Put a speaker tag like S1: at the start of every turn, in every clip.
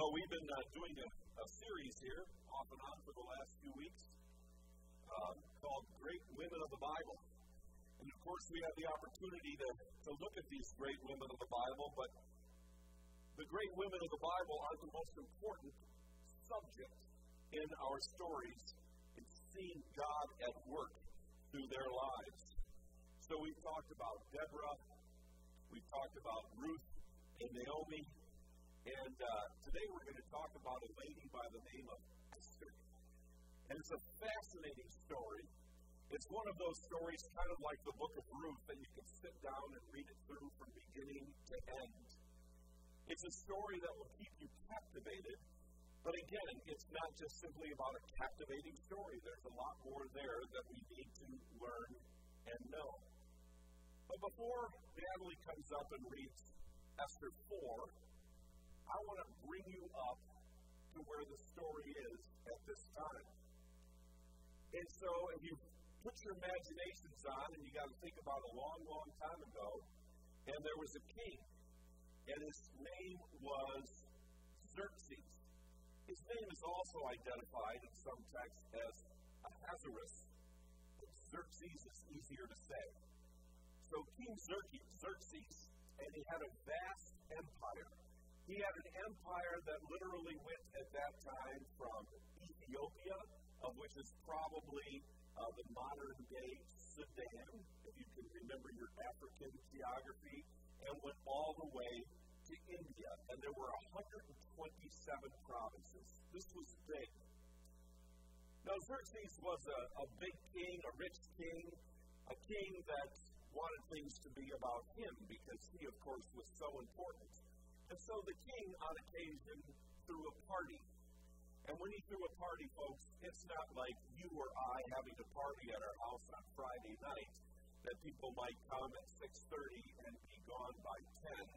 S1: Well, we've been uh, doing a, a, series here, off and on, for the last few weeks, uh, called Great Women of the Bible. And of course, we have the opportunity to, to look at these great women of the Bible, but the great women of the Bible are the most important subject in our stories. It's seeing God at work through their lives. So we've talked about Deborah, we've talked about Ruth and Naomi, and uh, today we're going to talk about a lady by the name of Esther. And it's a fascinating story. It's one of those stories, kind of like the book of Ruth, that you can sit down and read it through from beginning to end. It's a story that will keep you captivated. But again, it's not just simply about a captivating story. There's a lot more there that we need to learn and know. But before Natalie comes up and reads Esther 4, I want to bring you up to where the story is at this time. And so, if you put your imaginations on, and you got to think about a long, long time ago, and there was a king, and his name was Xerxes. His name is also identified in some texts as Ahasuerus. Xerxes is easier to say. So King Xerxes, and he had a vast empire. He had an empire that literally went at that time from Ethiopia, of which is probably uh, the modern day Sudan, if you can remember your African geography, and went all the way to India. And there were 127 provinces. This was big. Now, Xerxes was a, a big king, a rich king, a king that wanted things to be about him because he, of course, was so important. And so the king, on occasion, threw a party. And when he threw a party, folks, it's not like you or I having a party at our house on Friday night that people might come at 6.30 and be gone by 10.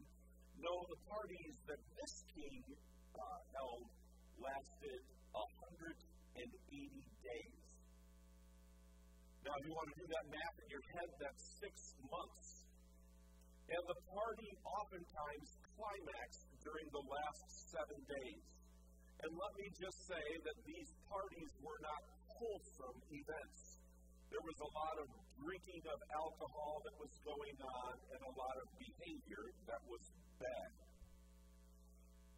S1: No, the parties that this king uh, held lasted 180 days. Now, if you want to do that math in your head, that's six months. And the party oftentimes climaxed during the last seven days. And let me just say that these parties were not wholesome events. There was a lot of drinking of alcohol that was going on and a lot of behavior that was bad.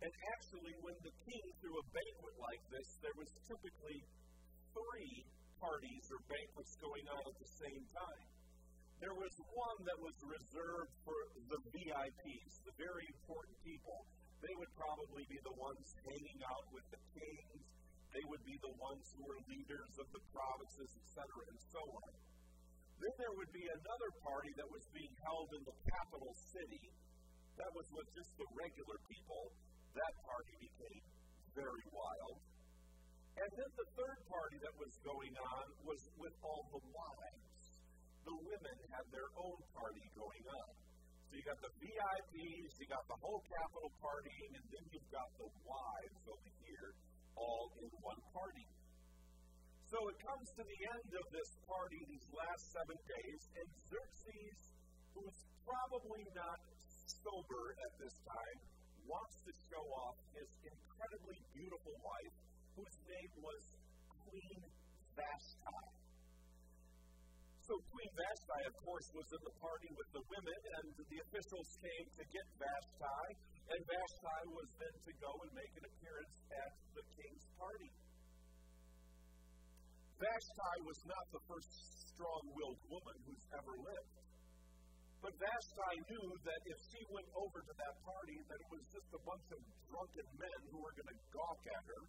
S1: And actually, when the king threw a banquet like this, there was typically three parties or banquets going on at the same time. There was one that was reserved for the VIPs, the very important people. They would probably be the ones hanging out with the kings. They would be the ones who were leaders of the provinces, etc., and so on. Then there would be another party that was being held in the capital city. That was with just the regular people. That party became very wild. And then the third party that was going on was with all the wives the women had their own party going on. So you got the VIPs, you got the whole capital partying, and then you've got the wives over here, all in one party. So it comes to the end of this party, these last seven days, and Xerxes, who is probably not sober at this time, wants to show off his incredibly beautiful wife, whose name was Queen Vashti. So Queen Vashti, of course, was at the party with the women, and the officials came to get Vashti, and Vashti was then to go and make an appearance at the king's party. Vashti was not the first strong willed woman who's ever lived. But Vashti knew that if she went over to that party, that it was just a bunch of drunken men who were going to gawk at her.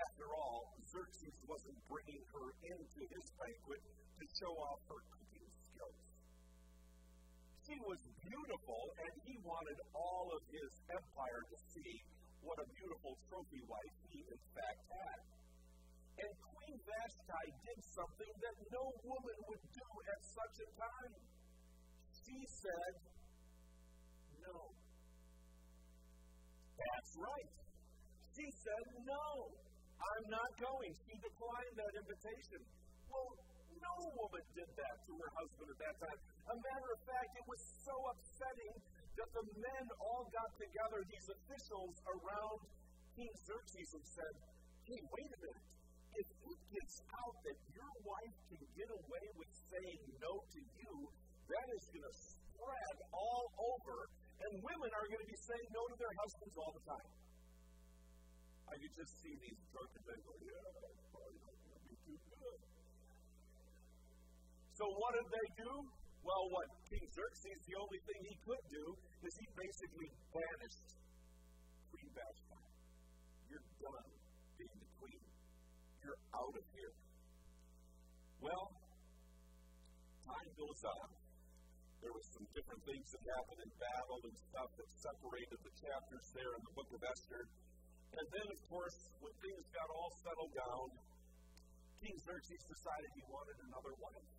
S1: After all, Xerxes wasn't bringing her into his banquet to show off her cooking skills. She was beautiful, and he wanted all of his empire to see what a beautiful trophy wife he, in fact, had. And Queen Vashti did something that no woman would do at such a time. She said, No. That's right. She said, No, I'm not going. She declined that invitation. Well, no woman did that to her husband at that time. A matter of fact, it was so upsetting that the men all got together, these officials around King Xerxes and said, hey, wait a minute. If it gets out that your wife can get away with saying no to you, that is going to spread all over, and women are going to be saying no to their husbands all the time. I could just see these drunken men oh, yeah, not going be too good. Uh. So what did they do? Well, what King Xerxes, the only thing he could do is he basically banished Queen Vashti. You're done being the queen. You're out of here. Well, time goes on. There were some different things that happened in battle and stuff that separated the chapters there in the book of Esther. And then, of course, when things got all settled down, King Xerxes decided he wanted another wife.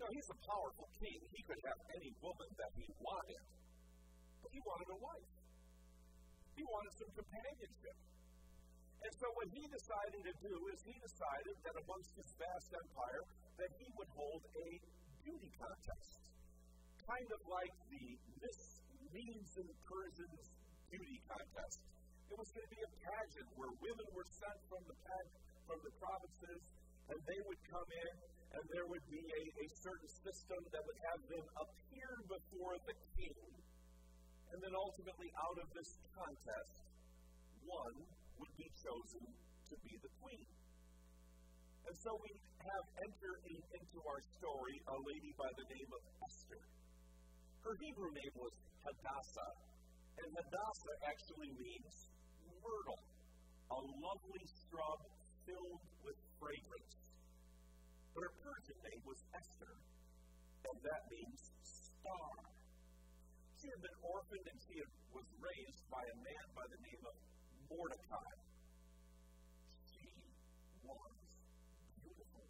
S1: Now, he's a powerful king. He could have any woman that he wanted, but he wanted a wife. He wanted some companionship. And so what he decided to do is he decided that amongst his vast empire that he would hold a beauty contest. Kind of like the Miss Medes and Persians beauty contest. It was going to be a pageant where women were sent from the from the provinces, and they would come in, and there would be a, a certain system that would have them appear before the king. And then ultimately, out of this contest, one would be chosen to be the queen. And so we have entered into our story a lady by the name of Esther. Her Hebrew name was Hadassah, and Hadassah actually means a lovely shrub filled with fragrance. But her Persian name was Esther, and that means star. She had been orphaned and she was raised by a man by the name of Mordecai. She was beautiful.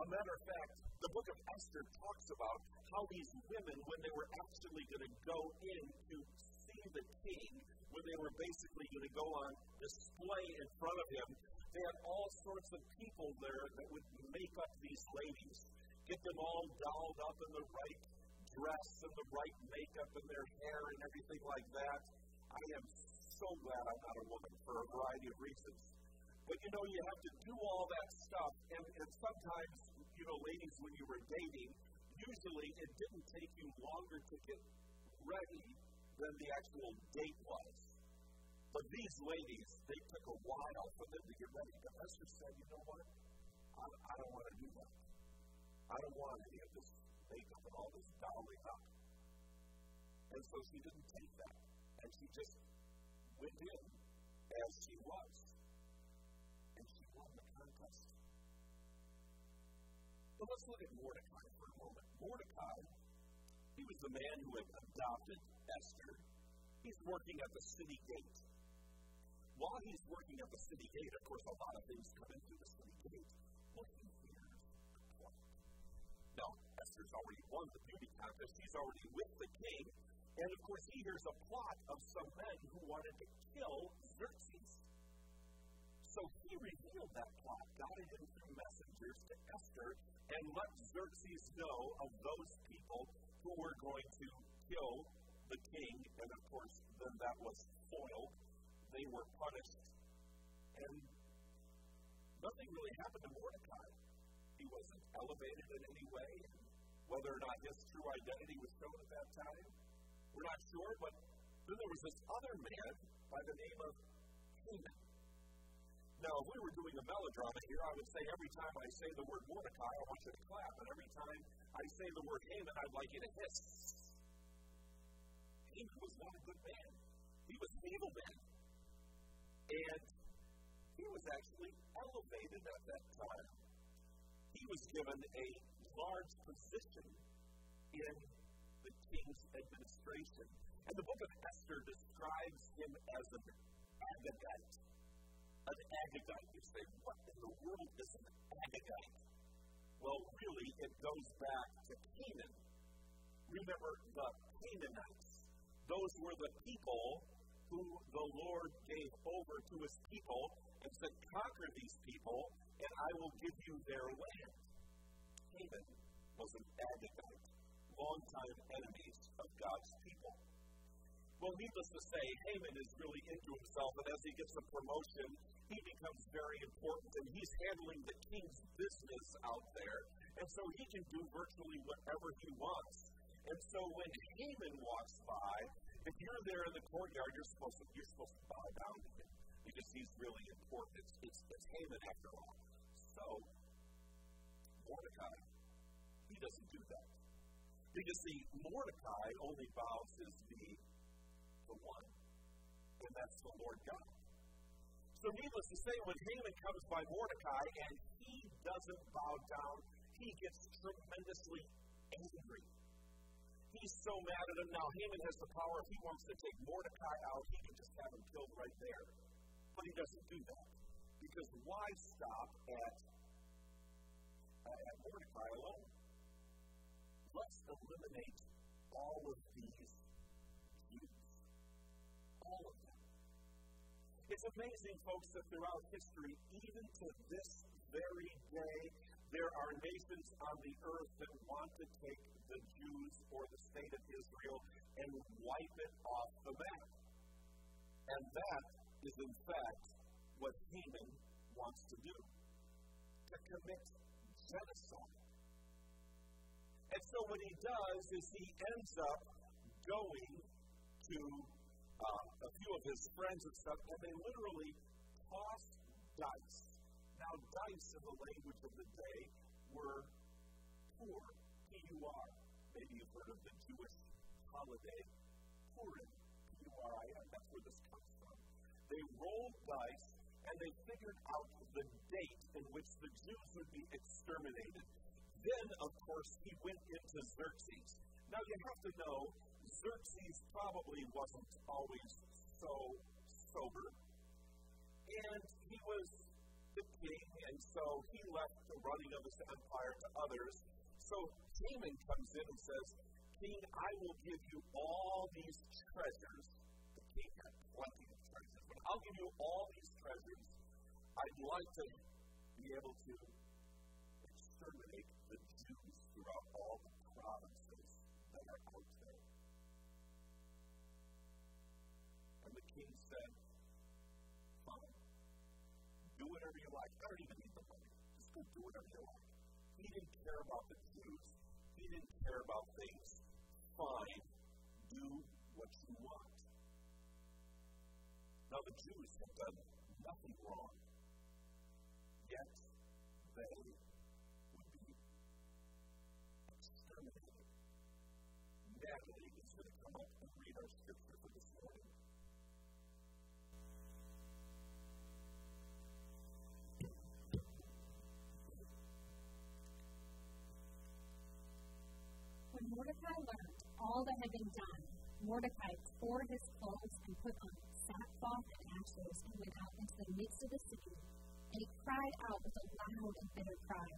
S1: A matter of fact, the book of Esther talks about how these women, when they were actually going to go in go on display in front of him, they had all sorts of people there that would make up these ladies, get them all dolled up in the right dress and the right makeup and their hair and everything like that. I am so glad I'm not a woman for a variety of reasons. But you know, you have to do all that stuff, and, and sometimes, you know, ladies, when you were dating, usually it didn't take you longer to get ready than the actual date was. But these ladies, they took a while for them to get ready. But Esther said, you know what? I, I don't want to do that. I don't want any of this makeup and all this dolling up. And so she didn't take that. And she just went in as she was. And she won the contest. But let's look at Mordecai for a moment. Mordecai, he was the man who had adopted Esther. He's working at the city gate. While he's working at the city gate, of course, a lot of things come in through the city gate. Well, he hears a plot. Now, Esther's already won the beauty contest. He's already with the king. And of course, he hears a plot of some men who wanted to kill Xerxes. So he revealed that plot, got it in through messengers to Esther, and let Xerxes know of those people who were going to kill the king. And of course, then that was foiled. They were punished. And nothing really happened to Mordecai. He wasn't elevated in any way. Whether or not his true identity was shown at that time, we're not sure, but then there was this other man by the name of Haman. Now, if we were doing a melodrama here, I would say every time I say the word Mordecai, I want you to clap, and every time I say the word Haman, I'd like you to hiss. Haman was not a good man. He was an evil man. And he was actually elevated at that time. He was given a large position in the king's administration. And the book of Esther describes him as an Agagite. An Agagite. You say, what in the world is an Agagite? Well, really, it goes back to Canaan. Remember the Canaanites. Those were the people who the Lord gave over to his people and said, Conquer these people, and I will give you their land. Canaan was an Agagite longtime enemies of God's people. Well, needless to say, Haman is really into himself, and as he gets a promotion, he becomes very important, and he's handling the king's business out there, and so he can do virtually whatever he wants. And so when Haman walks by, if you're there in the courtyard, you're supposed to you're supposed to bow down to him because he's really important. It's it's, it's Haman after all. So Mordecai, he doesn't do that. Because see, Mordecai only bows his knee to one, and that's the Lord God. So needless to say, when Haman comes by Mordecai and he doesn't bow down, he gets tremendously angry. He's so mad at him now. Haman has the power. If he wants to take Mordecai out, he can just have him killed right there. But he doesn't do that. Because why stop at, uh, at Mordecai alone? Let's eliminate all of these Jews. All of them. It's amazing, folks, that throughout history, even to this very day, there are nations on the earth that want to take the Jews or the state of Israel and wipe it off the map. And that is, in fact, what Haman wants to do to commit genocide. And so what he does is he ends up going to uh, a few of his friends and stuff, and they literally toss dice. Now, dice in the language of the day were pur, P-U-R. Maybe you've heard of the Jewish holiday, Purim, P-U-R-I-M. That's where this comes from. They rolled dice, and they figured out the date in which the Jews would be exterminated. Then, of course, he went into Xerxes. Now, you have to know, Xerxes probably wasn't always so sober. And he was the king, and so he left the running of his empire to others. So Haman comes in and says, King, I will give you all these treasures. The king had plenty of treasures, but I'll give you all these treasures. I'd like to be able to exterminate the Jews throughout all the provinces that are out there. And the king said, Just do whatever you like. He didn't care about the Jews. He didn't care about things. Fine. Do what you want. Now, the Jews have done nothing wrong. Yet, they
S2: all that had been done, Mordecai tore his clothes and put on sackcloth and ashes and went out into the midst of the city, and he cried out with a loud and bitter cry.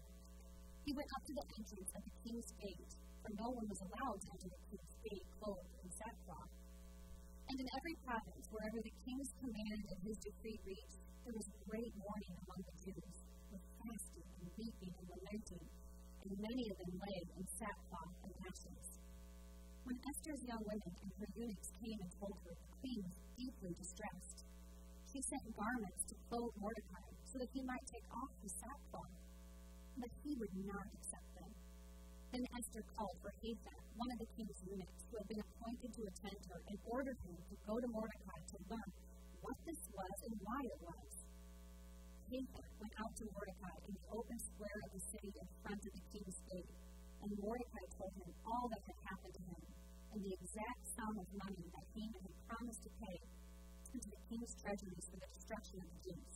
S2: He went up to the entrance of the king's gate for no one was allowed to enter the king's gate clothed in sackcloth. And in every province, wherever the king's command and his decree reached, there was great mourning among the Jews, with fasting and weeping and lamenting, and many of them lay in sackcloth and ashes. When Esther's young women and her eunuchs came and told her, the queen was deeply distressed. She sent garments to clothe Mordecai so that he might take off his sackcloth. But he would not accept them. then Esther called for Hathach, one of the king's eunuchs, who had been appointed to attend her, and ordered him to go to Mordecai to learn what this was and why it was. Hathach went out to Mordecai in the open square of the city in front of the king's gate, and Mordecai told him all that had happened to him, and the exact sum of money that Haman had promised to pay into the king's treasuries for the destruction of the Jews.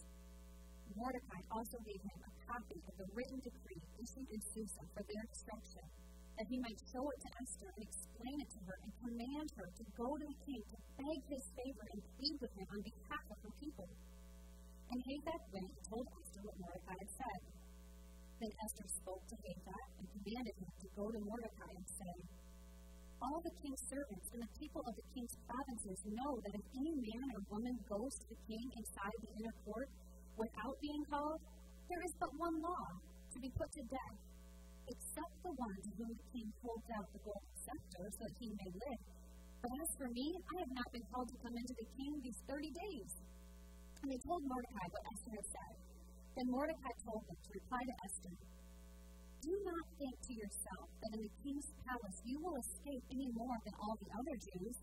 S2: Mordecai also gave him a copy of the written decree issued in Susa for their destruction, that he might show it to Esther and explain it to her and command her to go to the king to beg his favor and plead with him on behalf of her people. And Hathach went and told Esther what Mordecai had said. Then Esther spoke to Hathach and commanded him to go to Mordecai and say, all the king's servants and the people of the king's provinces know that if any man or woman goes to the king inside the inner court without being called, there is but one law to be put to death, except the one to whom the king holds out the golden scepter so that he may live. But as for me, I have not been called to come into the king these thirty days. And they told Mordecai what Esther had said. Then Mordecai told them to reply to Esther Do not think to yourself that in the king's palace you will escape any more than all the other Jews.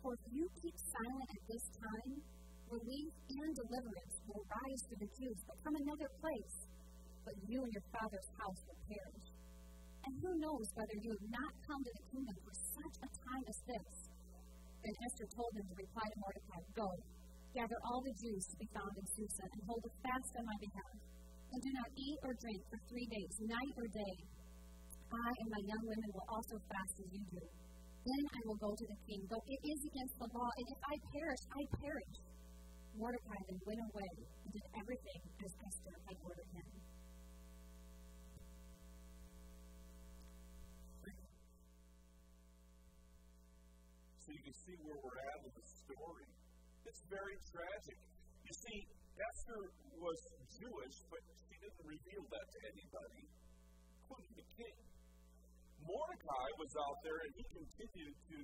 S2: For if you keep silent at this time, relief and deliverance will rise to the Jews, but from another place. But you and your father's house will perish. And who knows whether you have not come to the kingdom for such a time as this? Then Esther told them to reply to Mordecai, Go, gather all the Jews to be found in Susa, and hold a fast on my behalf. And do not eat or drink for three days, night or day. I and my young women will also fast as you do. Then I will go to the king, though it is against the law, and if I perish, I perish. Mordecai then went away and did everything as Esther had ordered him.
S1: So you can see where we're at with the story. It's very tragic. You see, Esther was Jewish, but didn't reveal that to anybody, including the king. Mordecai was out there and he continued to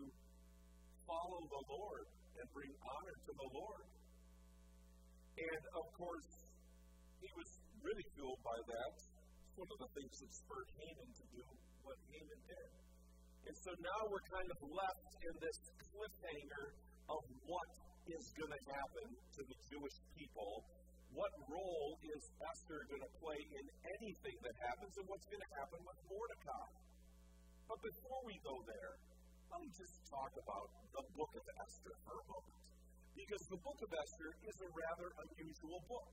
S1: follow the Lord and bring honor to the Lord. And of course, he was ridiculed by that. It's one of the things that spurred Haman to do what Haman did. And so now we're kind of left in this cliffhanger of what is going to happen to the Jewish people. What role is Esther going to play in anything that happens, and what's going to happen with Mordecai? But before we go there, let me just talk about the book of Esther for a moment. Because the book of Esther is a rather unusual book.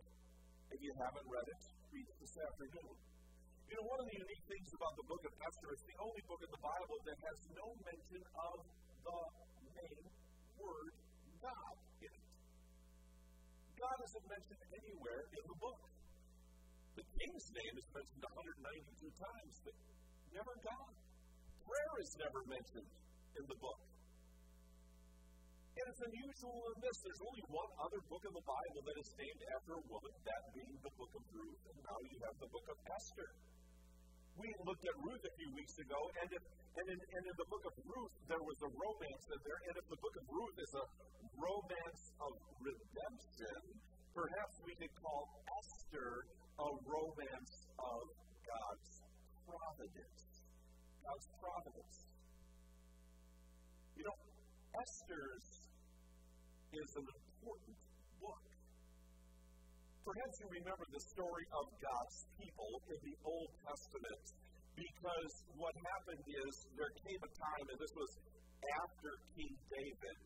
S1: If you haven't read it, read it this afternoon. You know, one of the unique things about the book of Esther, it's the only book in the Bible that has no mention of the name, word, God. God isn't mentioned anywhere in the book. The king's name is mentioned 192 times, but never God. Prayer is never mentioned in the book. And it's unusual in this. There's only one other book in the Bible that is named after a woman, that being the book of Ruth, and now you have the book of Esther. We looked at Ruth a few weeks ago, and, if, and, in, and in the book of Ruth, there was a romance in there, and if the book of Ruth is a romance of redemption, perhaps we could call Esther a romance of God's providence. God's providence. You know, Esther's is an important book. Perhaps you remember the story of God's people in the Old Testament because what happened is there came a time, and this was after King David,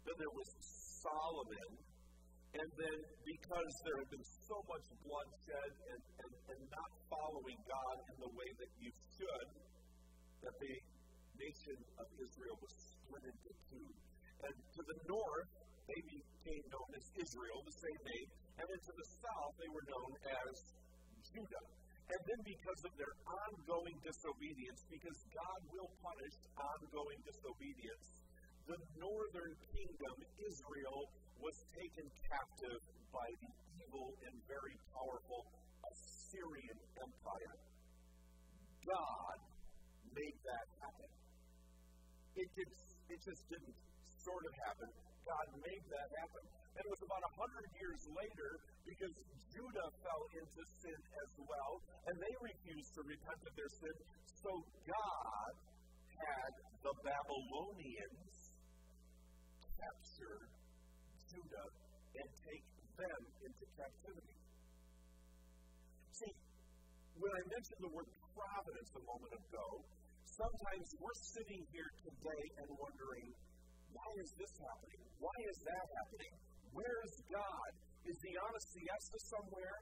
S1: then there was Solomon, and then because there had been so much bloodshed and, and, and not following God in the way that you should, that the nation of Israel was split into two. And to the north, they became known as Israel, the same name. And then to the south, they were known as Judah. And then because of their ongoing disobedience, because God will punish ongoing disobedience, the northern kingdom, Israel, was taken captive by the evil and very powerful Assyrian Empire. God made that happen. It, did, it just didn't sort of happen. God made that happen. And it was about a hundred years later because Judah fell into sin as well, and they refused to repent of their sin. So God had the Babylonians capture Judah and take them into captivity. See, when I mentioned the word providence a moment ago, sometimes we're sitting here today and wondering, why is this happening? Why is that happening? Where is God? Is he on a siesta somewhere?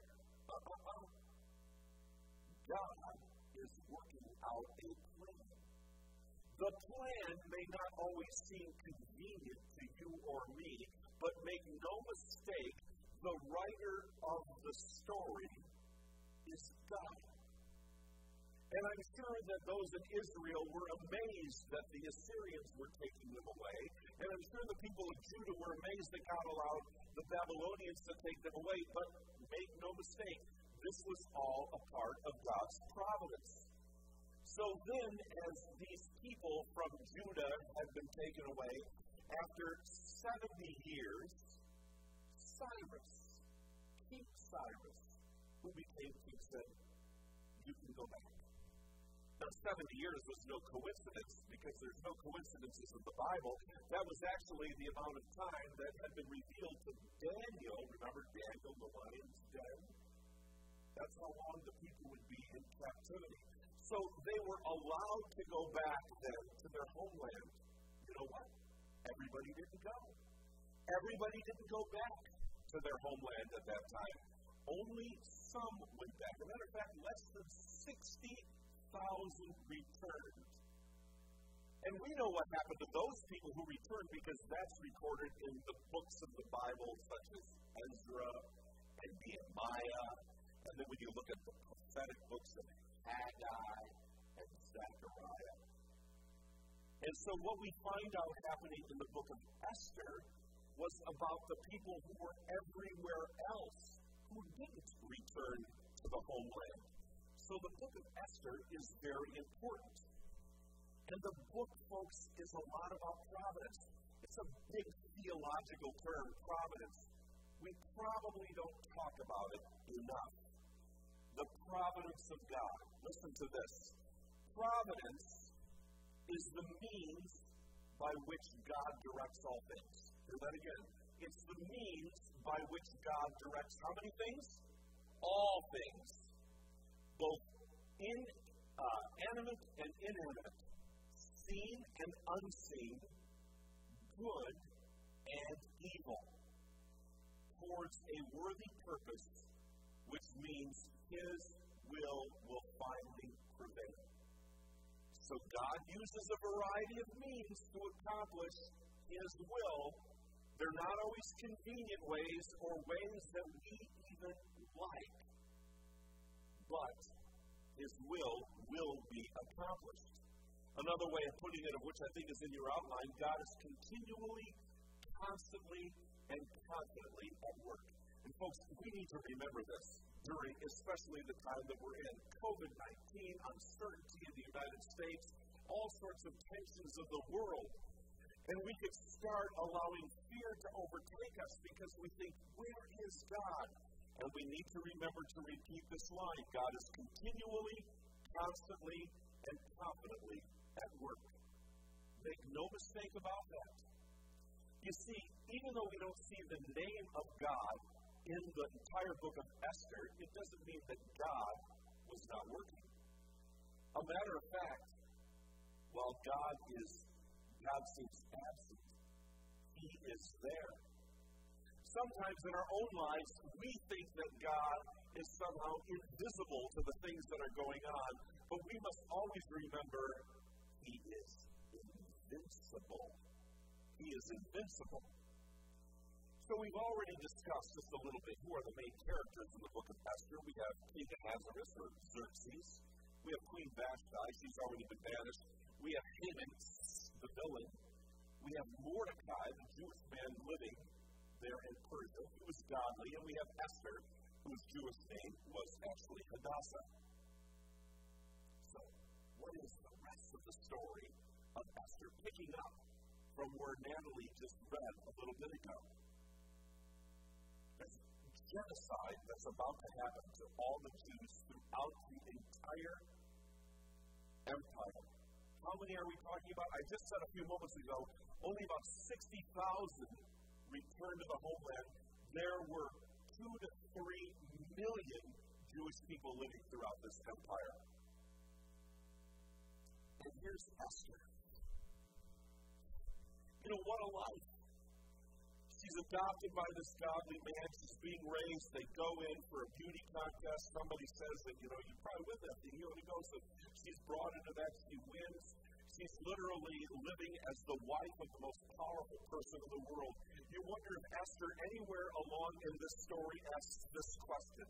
S1: God is working out a plan. The plan may not always seem convenient to you or me, but make no mistake, the writer of the story is God. And I'm sure that those in Israel were amazed that the Assyrians were taking them away. And I'm sure the people of Judah were amazed that God allowed the Babylonians to take them away. But make no mistake, this was all a part of God's providence. So then, as these people from Judah had been taken away, after 70 years, Cyrus, King Cyrus, who became king, said, You can go back. Now, 70 years was no coincidence because there's no coincidences in the Bible. That was actually the amount of time that had been revealed to Daniel. Remember Daniel, the lion's den? That's how long the people would be in captivity. So they were allowed to go back then to their homeland. You know what? Everybody didn't go. Everybody didn't go back to their homeland at that time. Only some went back. As a matter of fact, less than 60,000 returned. And we know what happened to those people who returned because that's recorded in the books of the Bible, such as Ezra and Nehemiah. And then when you look at the prophetic books of Haggai and Zechariah. And so what we find out happening in the book of Esther was about the people who were everywhere else who didn't return to the homeland. So the book of Esther is very important. And the book, folks, is a lot about providence. It's a big theological term, providence. We probably don't talk about it enough. The providence of God. Listen to this. Providence is the means by which God directs all things. Hear that again. It's the means by which God directs how many things? All things. Both in uh, animate and inanimate, seen and unseen, good and evil, towards a worthy purpose, which means His will will finally prevail. So God uses a variety of means to accomplish His will. They're not always convenient ways or ways that we even like, but His will will be accomplished. Another way of putting it, of which I think is in your outline, God is continually, constantly, and confidently at work. And folks, we need to remember this during especially the time that we're in. COVID 19, uncertainty in the United States, all sorts of tensions of the world. And we could start allowing fear to overtake us because we think, where is God? And we need to remember to repeat this line God is continually, constantly, and confidently at work. Make no mistake about that. You see, even though we don't see the name of God in the entire book of Esther, it doesn't mean that God was not working. A matter of fact, while God is, God seems absent, He is there. Sometimes in our own lives, we think that God is somehow invisible to the things that are going on, but we must always remember He is invincible. He is invincible. So we've already discussed a little bit who are the main characters in the book of Esther. We have King Ahasuerus or Xerxes. We have Queen Vashti. She's already been banished. We have Haman, the villain. We have Mordecai, the Jewish man living there in Persia, who was godly. And we have Esther, whose Jewish name was actually Hadassah. So, what is the rest of the story of Esther? Picking up from where Natalie just read a little bit ago genocide that's about to happen to all the Jews throughout the entire empire. How many are we talking about? I just said a few moments ago, only about 60,000 returned to the homeland. There were two to three million Jewish people living throughout this empire. And here's Esther. You know, what a life. She's adopted by this godly man. She's being raised. They go in for a beauty contest. Somebody says that, you know, you probably win that thing. You only go. So she's brought into that. She wins. She's literally living as the wife of the most powerful person in the world. You wonder if Esther, anywhere along in this story, asks this question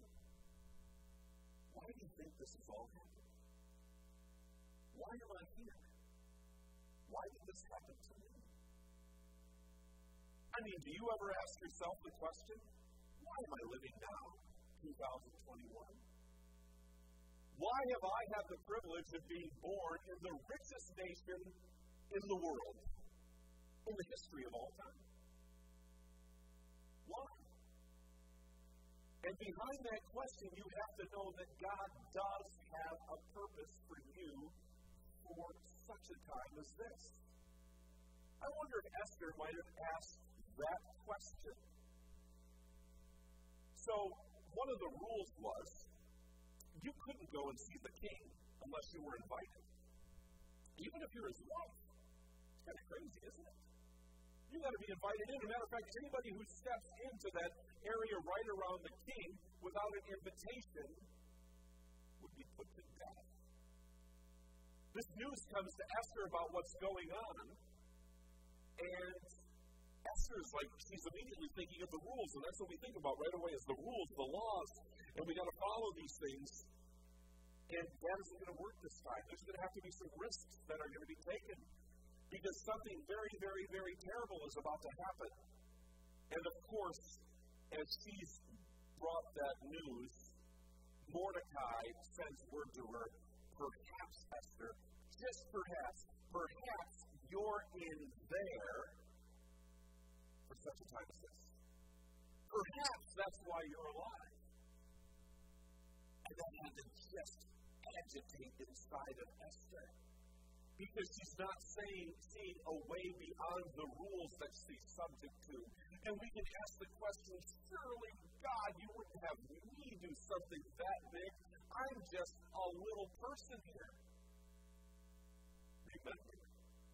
S1: Why do you think this is all happening? Why am I here? Why did this happen to me? I mean, do you ever ask yourself the question, why am I living now, 2021? Why have I had the privilege of being born in the richest nation in the world, in the history of all time? Why? And behind that question, you have to know that God does have a purpose for you for such a time as this. I wonder if Esther might have asked that question. So, one of the rules was you couldn't go and see the king unless you were invited. Even if you're his wife. It's kind of crazy, isn't it? You got to be invited in. As a matter of fact, anybody who steps into that area right around the king without an invitation would be put to death. This news comes to Esther about what's going on, and Esther's like, she's immediately thinking of the rules, and that's what we think about right away is the rules, the laws, and we got to follow these things. And that isn't going to work this time. There's going to have to be some risks that are going to be taken because something very, very, very terrible is about to happen. And of course, as she's brought that news, Mordecai sends word to her, perhaps, Esther, just perhaps, perhaps you're in there for such a time as this. Perhaps that's why you're alive. And that had to just agitate inside of Esther because she's not saying, seeing a way beyond the rules that she's subject to. And we can ask the question surely, God, you wouldn't have me do something that big. I'm just a little person here. Remember,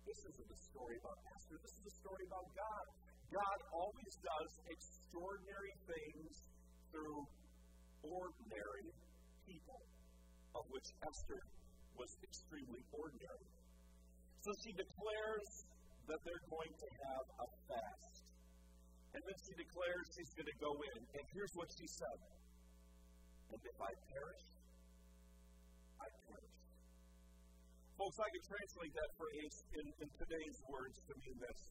S1: this isn't a story about Esther, this is a story about God. God always does extraordinary things through ordinary people, of which Esther was extremely ordinary. So she declares that they're going to have a fast. And then she declares she's going to go in. And here's what she said And if I perish, I perish. Folks, I could translate that phrase in, in today's words to mean this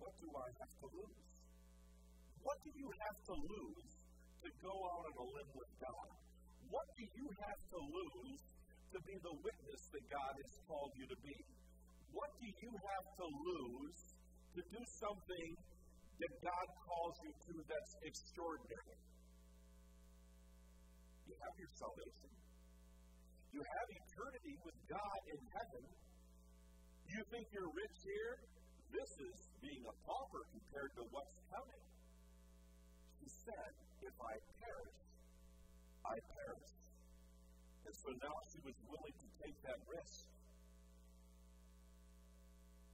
S1: What do I have to lose? What do you have to lose to go out on a limb with God? What do you have to lose to be the witness that God has called you to be? What do you have to lose to do something that God calls you to that's extraordinary? You have your salvation. You have eternity with God in heaven. You think you're rich here? This is being a pauper compared to what's coming. He said, If I perish, I perish. And so now she was willing to take that risk.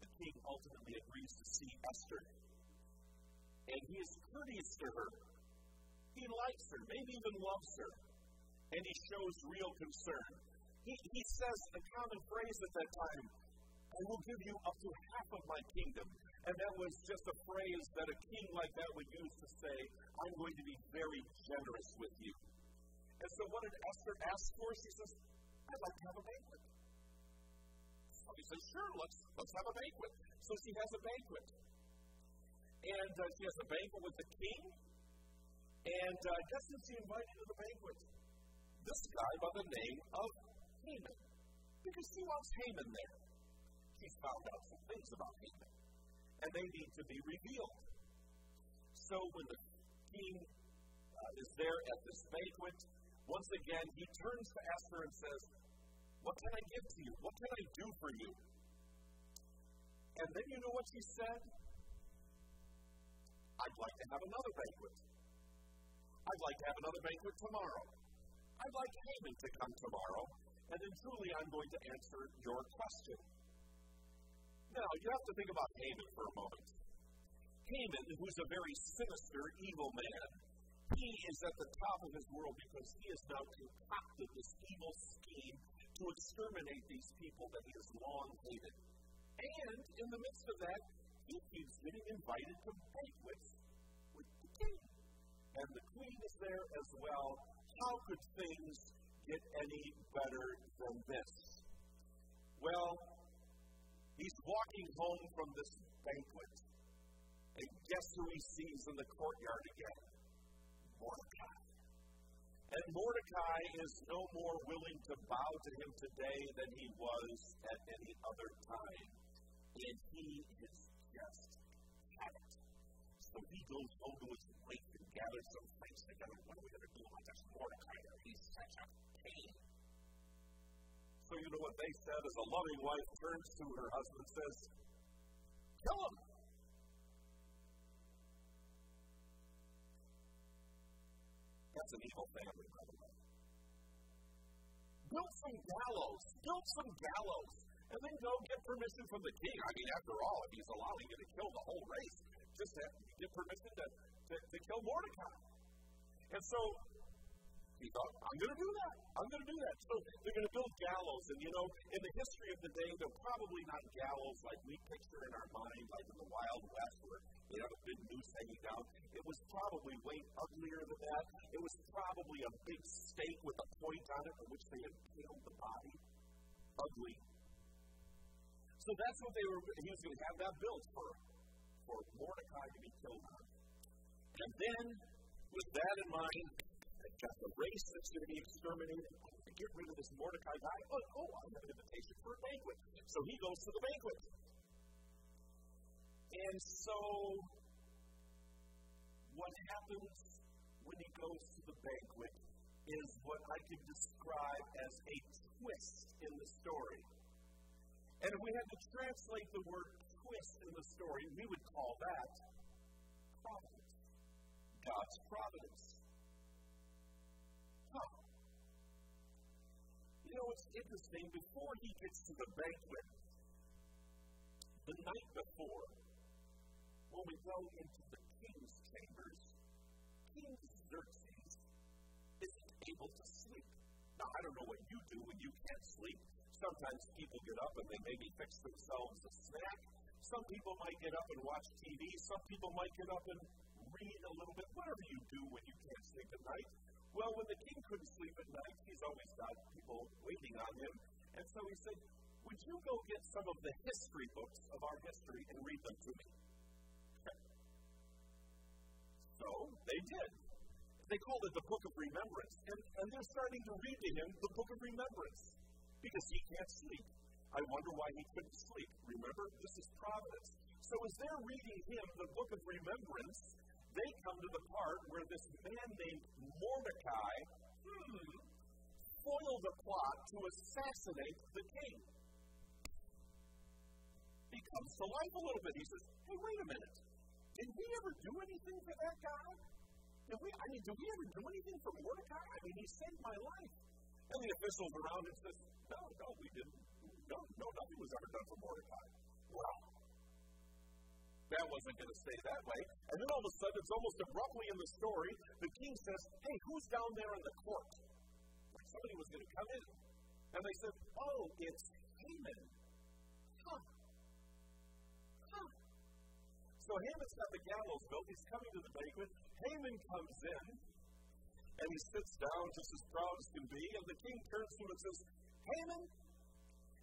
S1: The king ultimately agrees to see Esther. And he is courteous to her. He likes her, maybe even loves her. And he shows real concern. He, he says a common phrase at that time I will give you up to half of my kingdom. And that was just a phrase that a king like that would use to say, I'm going to be very generous with you. And so what did Esther ask for? She says, I'd like to have a banquet. So he says, sure, let's, let's have a banquet. So she has a banquet. And uh, she has a banquet with the king. And uh, guess who she invited to the banquet? This guy by the name of Haman. Because she wants Haman there. She's found out some things about Haman. And they need to be revealed. So when the king uh, is there at this banquet, once again, he turns to Esther and says, What can I give to you? What can I do for you? And then you know what she said? I'd like to have another banquet. I'd like to have another banquet tomorrow. I'd like Haman to come tomorrow, and then truly I'm going to answer your question. Now, you have to think about Haman for a moment. Haman, who's a very sinister, evil man, he is at the top of his world because he has now concocted this evil scheme to exterminate these people that he has long hated. And in the midst of that, he keeps getting invited to banquets with the king. And the queen is there as well. How could things get any better than this? Well, he's walking home from this banquet. And guess who he sees in the courtyard again? Mordecai. And Mordecai is no more willing to bow to him today than he was at any other time. And he is just had. So he goes home to his wife and gathers some friends together. What are we going to do about this Mordecai? He's such a pain. So you know what they said as a loving wife turns to her husband and says, Kill him. That's an evil family, by the way. Build some gallows. Build some gallows. And then go get permission from the king. I mean, after all, if he's allowing you to kill the whole race, just to get permission to, to, to kill Mordecai. And so he thought, I'm going to do that. I'm going to do that. So they're going to build gallows. And you know, in the history of the day, they're probably not gallows like we picture in our mind, like in the Wild West, where they have a big noose hanging down. It was probably way uglier than that. It was probably a big stake with a point on it, on which they impaled the body. Ugly. So that's what they were. He was going to have that built for for Mordecai to be killed on. And then, with that in mind, they've got the race that's going to be exterminated. To get rid of this Mordecai guy, oh, oh, I have an invitation for a banquet. So he goes to the banquet. And so, what happens when he goes to the banquet is what I could describe as a twist in the story. And if we had to translate the word twist in the story, we would call that providence. God's providence. You know, it's interesting. Before he gets to the banquet, the night before, when we go into the king's chambers, King Xerxes isn't able to sleep. Now, I don't know what you do when you can't sleep. Sometimes people get up and they maybe fix themselves a snack. Some people might get up and watch TV. Some people might get up and read a little bit, whatever you do when you can't sleep at night. Well, when the king couldn't sleep at night, he's always got people waiting on him. And so he said, Would you go get some of the history books of our history and read them to me? So they did. They called it the Book of Remembrance. And, and they're starting to read to him the Book of Remembrance because he can't sleep. I wonder why he couldn't sleep. Remember, this is providence. So as they're reading him the book of remembrance, they come to the part where this man named Mordecai hmm, foiled a plot to assassinate the king. He comes to life a little bit. He says, Hey, wait a minute. Did we ever do anything for that guy? Did we, I mean, did we ever do anything for Mordecai? I mean, he saved my life. And the officials around him says, No, no, we didn't. No, no, nothing was ever done for Mordecai. Well, that wasn't going to stay that way. And then all of a sudden, it's almost abruptly in the story, the king says, Hey, who's down there in the court? Like somebody was going to come in. And they said, Oh, it's Haman. Huh. Huh. So Haman's got the gallows built. He's coming to the banquet. Haman comes in. And he sits down just as proud as can be. And the king turns to him and says, Haman,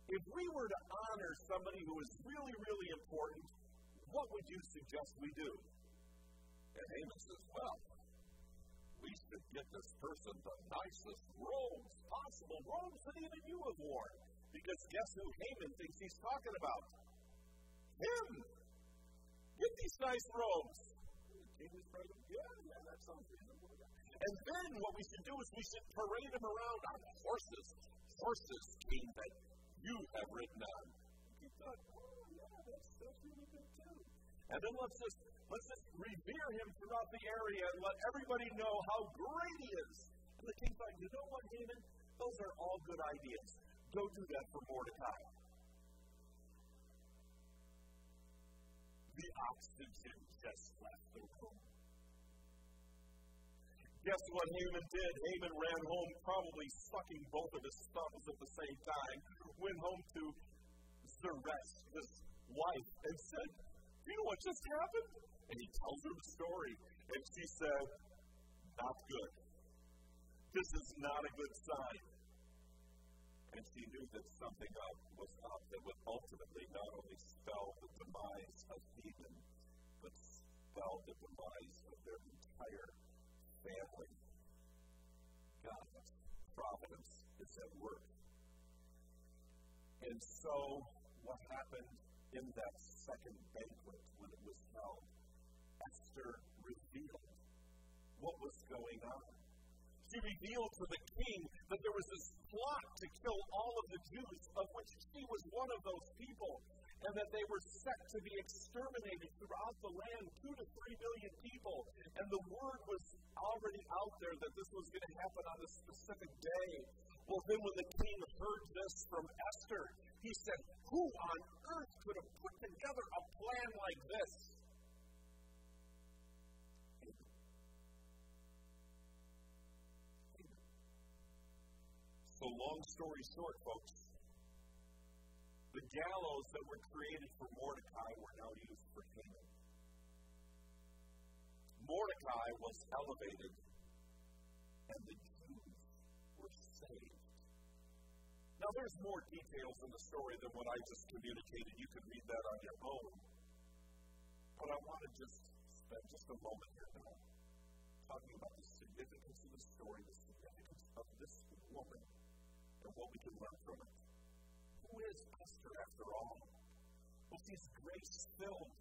S1: if we were to honor somebody who is really, really important, what would you suggest we do? And Haman says, Well, we should get this person the nicest robes possible, robes that even you have worn. Because guess who Haman thinks he's talking about? Him! Get these nice robes. Yeah, yeah, that sounds reasonable. And then what we should do is we should parade him around on horses, horses, king, that you have ridden on. He thought, oh, yeah, that's, that's good. And then let's just, let's just revere him throughout the area and let everybody know how great he is. And the king thought, you know what, Haman? Those are all good ideas. Go do that for Mordecai. The oxygen just left the room. Guess what Haman did? Haman ran home, probably sucking both of his thumbs at the same time, went home to Zeresh, his wife, and said, You know what just happened? And he tells her the story. And she said, Not good. This is not a good sign. And she knew that something up was up that would ultimately not only spell the demise of Haman, but spell the demise of their entire family. God's providence is at work. And so, what happened in that second banquet when it was held? Esther revealed what was going on. She revealed to the king that there was this plot to kill all of the Jews, of which she was one of those people and that they were set to be exterminated throughout the land, two to three million people. And the word was already out there that this was going to happen on a specific day. Well, then when the king heard this from Esther, he said, Who on earth could have put together a plan like this? So, long story short, folks, the gallows that were created for Mordecai were now used for Haman. Mordecai was elevated, and the Jews were saved. Now, there's more details in the story than what I just communicated. You can read that on your own. But I want to just spend just a moment here now talking about the significance of the story, the significance of this woman, and what we can learn from it. Who is Esther after all? Well, she's grace filled.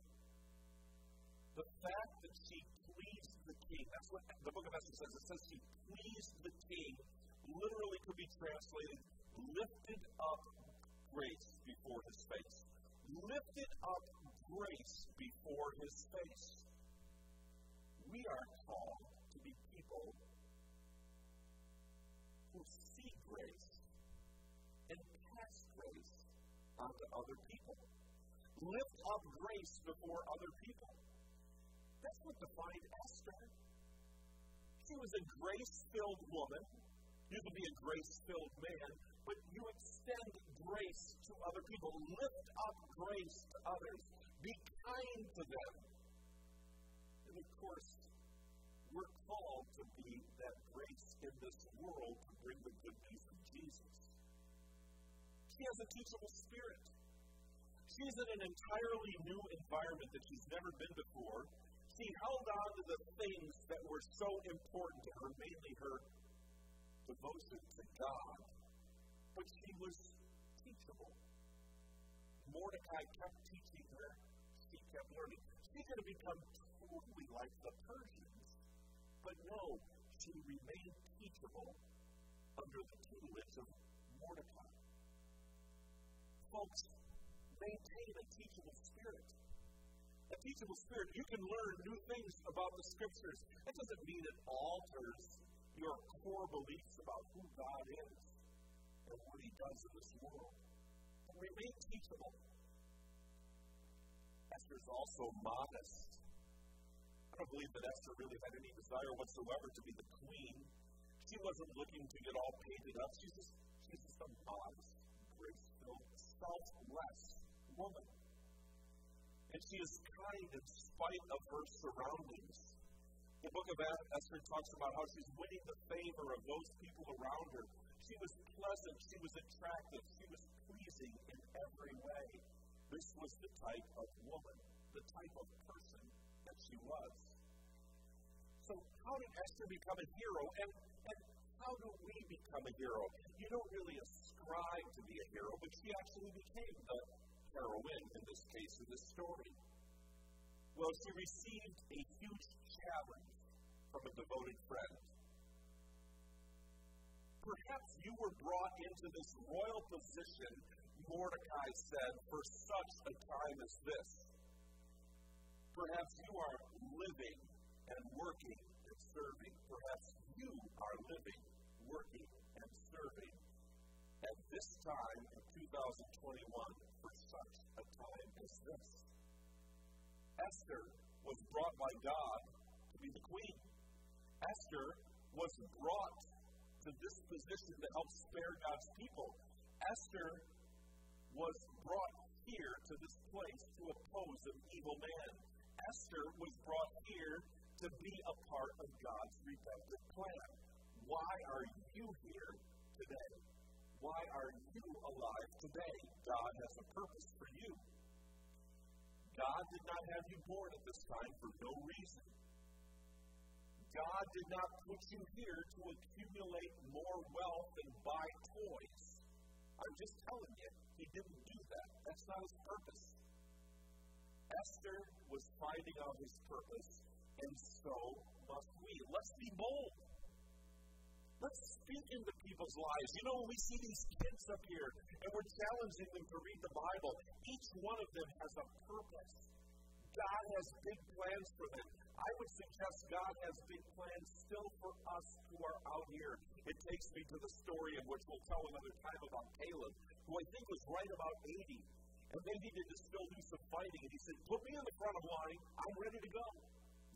S1: The fact that she pleased the king, that's what the book of Esther says. It says she pleased the king, literally could be translated lifted up grace before his face. Lifted up grace before his face. We are called to be people who see grace and pass grace onto other people. Lift up grace before other people. That's what defined Esther. She was a grace filled woman. You can be a grace filled man, but you extend grace to other people. Lift up grace to others. Be kind to them. And of course, we're called to be that grace in this world to bring the good news of Jesus. She has a teachable spirit. She's in an entirely new environment that she's never been before. She held on to the things that were so important to her, mainly her devotion to God. But she was teachable. Mordecai kept teaching her. She kept learning. She's going to become totally like the Persians. But no, she remained teachable under the tutelage of Mordecai folks, maintain a teachable spirit. A teachable spirit, you can learn new things about the scriptures. That doesn't mean it alters your core beliefs about who God is and what He does in this world. But remain teachable. Esther is also modest. I don't believe that Esther really had any desire whatsoever to be the queen. She wasn't looking to get all painted up. She's just, she's just a modest, grace filled selfless woman. And she is kind in spite of her surroundings. The book of Esther talks about how she's winning the favor of those people around her. She was pleasant, she was attractive, she was pleasing in every way. This was the type of woman, the type of person that she was. So, how did Esther become a hero? And, and how do we become a hero? You don't really ascribe to be a hero, but she actually became the heroine in this case, of this story. Well, she received a huge challenge from a devoted friend. Perhaps you were brought into this royal position, Mordecai said, for such a time as this. Perhaps you are living and working and serving. Perhaps you are living, working, and serving at this time in 2021 for such a time as this. Esther was brought by God to be the queen. Esther was brought to this position to help spare God's people. Esther was brought here to this place to oppose an evil man. Esther was brought here to be a part of God's redemptive plan. Why are you here today? Why are you alive today? God has a purpose for you. God did not have you born at this time for no reason. God did not put you here to accumulate more wealth and buy toys. I'm just telling you, He didn't do that. That's not His purpose. Esther was finding out His purpose, and so must we. Let's be bold. Let's speak into people's lives. You know, when we see these kids up here and we're challenging them to read the Bible, each one of them has a purpose. God has big plans for them. I would suggest God has big plans still for us who are out here. It takes me to the story of which we'll tell another time about Caleb, who I think was right about 80. And they needed to still do some fighting. And he said, Put me in the front of line. I'm ready to go.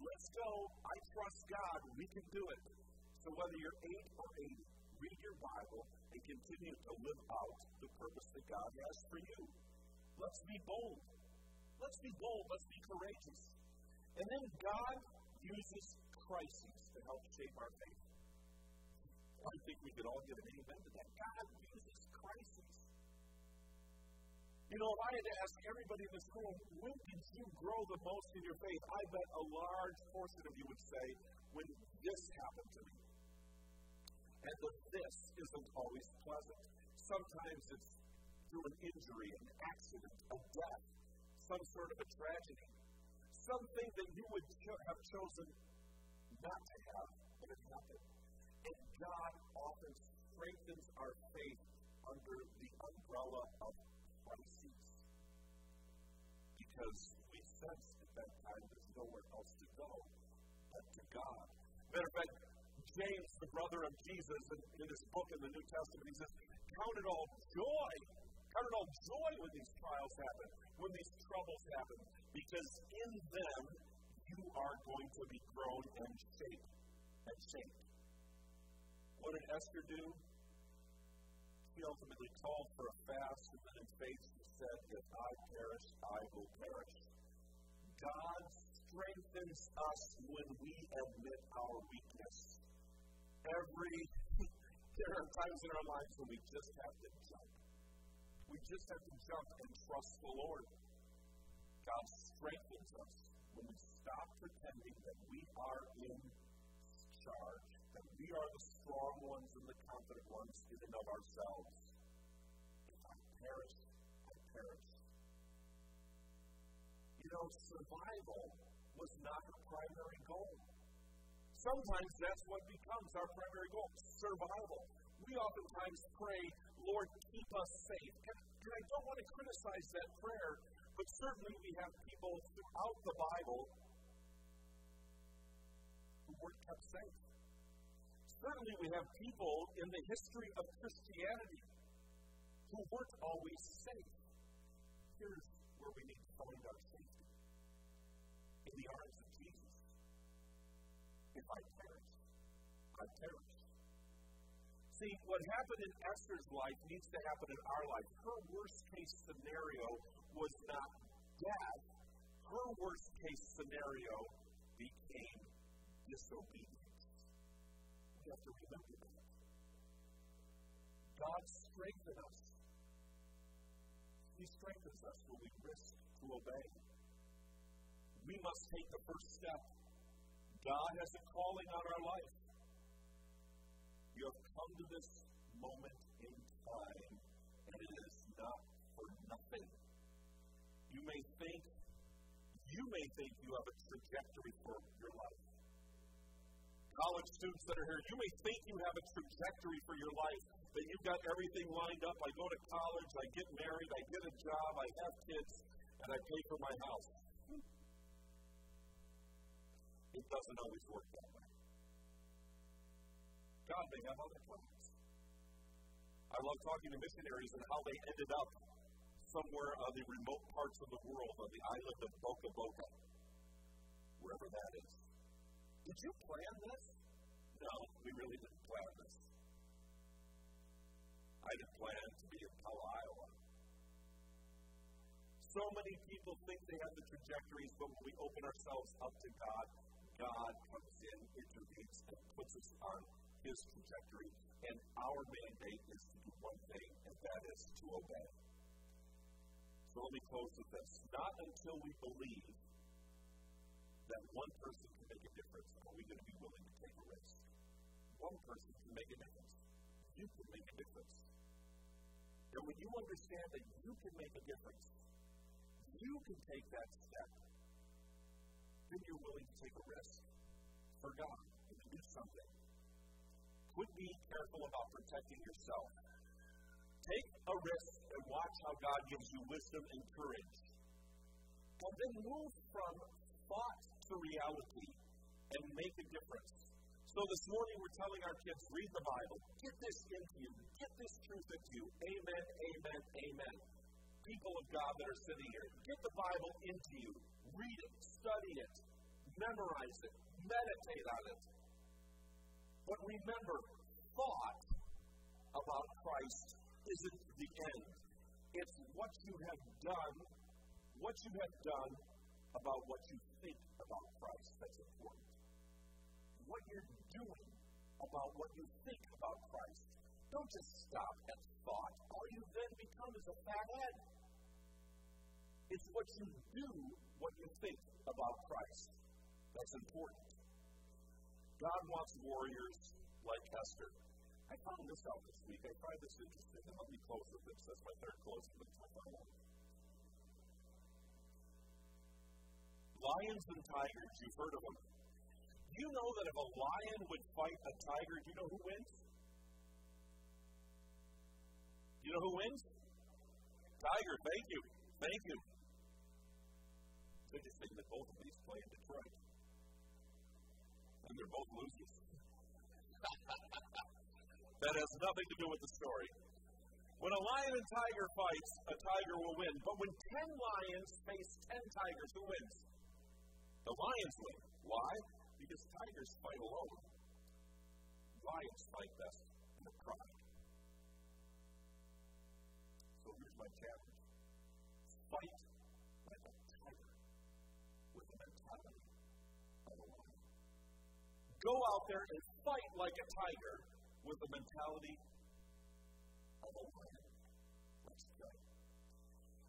S1: Let's go. I trust God. We can do it. So whether you're 8 or 80, read your Bible and continue to live out the purpose that God has for you. Let's be bold. Let's be bold. Let's be courageous. And then God uses crises to help shape our faith. I think we could all give an amen to that. God uses crises. You know, if I had to ask everybody in this room, when did you grow the most in your faith? I bet a large portion of you would say, when this happened to me. And the this isn't always pleasant. Sometimes it's through an injury, an accident, a death, some sort of a tragedy, something that you would cho- have chosen not to have, but it happened. And God often strengthens our faith under the umbrella of crises. Because we sense at that time there's nowhere else to go but to God. Matter of fact, James, the brother of Jesus, in, in his book in the New Testament, he says, Count it all joy. Count it all joy when these trials happen, when these troubles happen, because in them you are going to be grown and shaped and shaped. What did Esther do? She ultimately called for a fast, and then in faith she said, If I perish, I will perish. God strengthens us when we admit our weakness. Every there are times in our lives when we just have to jump. We just have to jump and trust the Lord. God strengthens us when we stop pretending that we are in charge, that we are the strong ones and the confident ones in and of ourselves. If I perish, I perish. You know, survival was not her primary goal. Sometimes that's what becomes our primary goal survival. We oftentimes pray, Lord, keep us safe. And, and I don't want to criticize that prayer, but certainly we have people throughout the Bible who weren't kept safe. Certainly we have people in the history of Christianity who weren't always safe. Here's where we need to find our safety in the arms of Jesus. If I perish, I perish. See, what happened in Esther's life needs to happen in our life. Her worst case scenario was not death, her worst case scenario became disobedience. We have to remember that. God strengthens us. He strengthens us when we risk to obey. We must take the first step. God has a calling on our life. You have come to this moment in time, and it is not for nothing. You may think, you may think you have a trajectory for your life. College students that are here, you may think you have a trajectory for your life, that you've got everything lined up. I go to college, I get married, I get a job, I have kids, and I pay for my house. It doesn't always work that way. God may have other plans. I love talking to missionaries and how they ended up somewhere on the remote parts of the world, on the island of Boca Boca, wherever that is. Did you plan this? No, we really didn't plan this. I didn't plan to be in Pella, Iowa. So many people think they have the trajectories, but when we open ourselves up to God, God comes in, intervenes, and puts us on His trajectory. And our mandate is to do one thing, and that is to obey. So let me close with this. Not until we believe that one person can make a difference are we going to be willing to take a risk? One person can make a difference. You can make a difference. And when you understand that you can make a difference, you can take that step, then you're willing to take a risk for God and to do something. Quit being careful about protecting yourself. Take a risk and watch how God gives you wisdom and courage. And then move from thought to reality and make a difference. So this morning we're telling our kids, read the Bible. Get this into you. Get this truth into you. Amen, amen, amen. People of God that are sitting here, get the Bible into you. Read it, study it, memorize it, meditate on it. But remember, thought about Christ isn't the end. It's what you have done, what you have done about what you think about Christ that's important. What you're doing about what you think about Christ. Don't just stop at thought. All you then become is a fat head. It's what you do, what you think about Christ. That's important. God wants warriors like Esther. I found this out this week. I find this interesting. And let me close with this. That's my third closing, but it's my final one. Lions and tigers, you've heard of them. You know that if a lion would fight a tiger, do you know who wins? You know who wins? Tiger, thank you. Thank you. It's interesting that both of these play in Detroit. And they're both losers. that has nothing to do with the story. When a lion and tiger fights, a tiger will win. But when ten lions face ten tigers, who wins? The lions win. Why? Because tigers fight alone. Lions fight best in a pride. So here's my challenge. Fight Go out there and fight like a tiger with the mentality of a lion. Let's pray.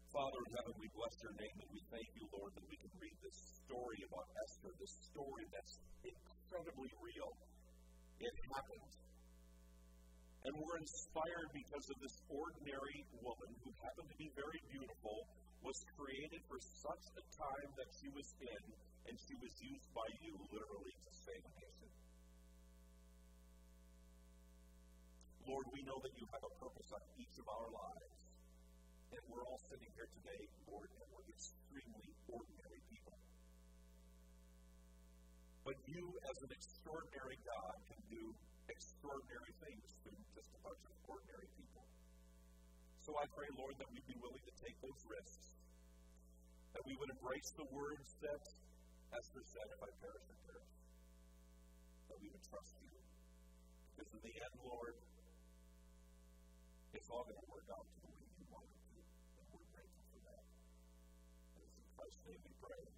S1: Father in heaven, we bless your name and we thank you, Lord, that we can read this story about Esther, this story that's incredibly real. It happened. And we're inspired because of this ordinary woman who happened to be very beautiful, was created for such a time that she was in, and she was used by you literally to save a nation. Lord, we know that you have a purpose on each of our lives. And we're all sitting here today, Lord, and we're extremely ordinary people. But you, as an extraordinary God, can do extraordinary things through just a bunch of ordinary people. So I pray, Lord, that we'd be willing to take those risks, that we would embrace the words that Esther said, if I perish, I perish, that we would trust you. Because in the end, Lord, it's all going to work out to the way you want it to. And we're grateful for that. And it's in Christ's name we pray.